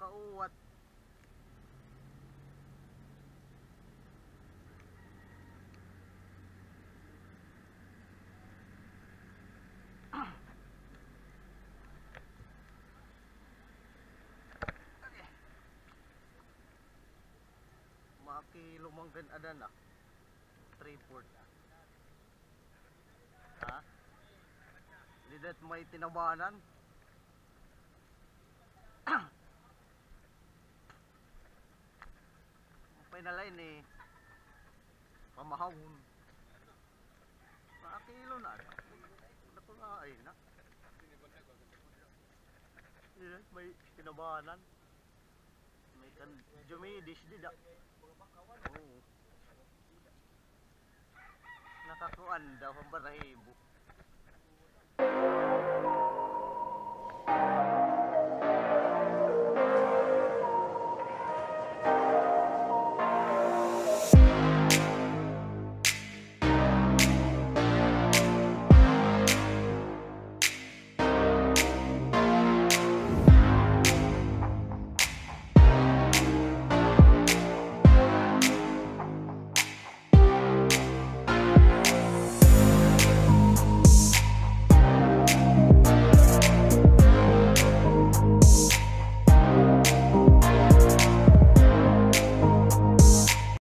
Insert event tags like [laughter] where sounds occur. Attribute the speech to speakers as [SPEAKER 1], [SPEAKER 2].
[SPEAKER 1] kauwat. [coughs] Maki lumanggan adan ah. 3 port. Ha? Lidat may tinabanan. [coughs] inalaini pamahawon Pakilo na na. Ako ay na. May kinabahanan. May kan jumidis di da. Oh. Nakakuan daw ang barahibo.